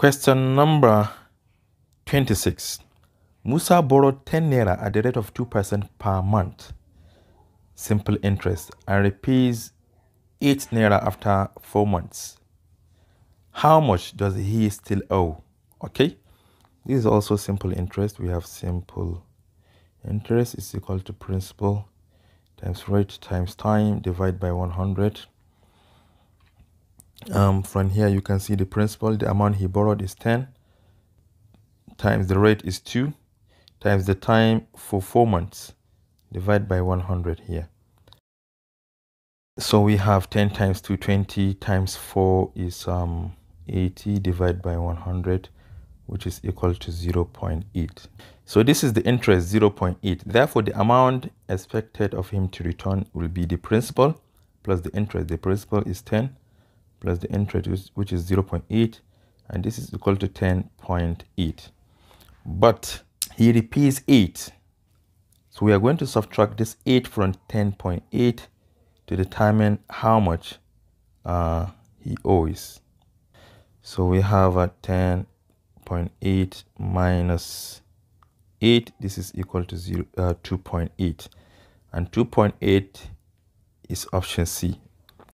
Question number 26. Musa borrowed 10 naira at the rate of 2% per month, simple interest, and repays 8 naira after 4 months. How much does he still owe? Okay, this is also simple interest. We have simple interest is equal to principal times rate times time divided by 100 um, from here you can see the principal the amount he borrowed is 10 times the rate is 2 times the time for 4 months. Divide by 100 here. So we have 10 times 220 times 4 is um 80 divided by 100 which is equal to 0.8 so this is the interest 0.8 therefore the amount expected of him to return will be the principal plus the interest. The principal is 10 plus the interest which is 0.8 and this is equal to 10.8 but he repeats 8 so we are going to subtract this 8 from 10.8 to determine how much uh, he owes. So we have a 10.8 minus 8 this is equal to 0 uh, 2.8 and 2.8 is option C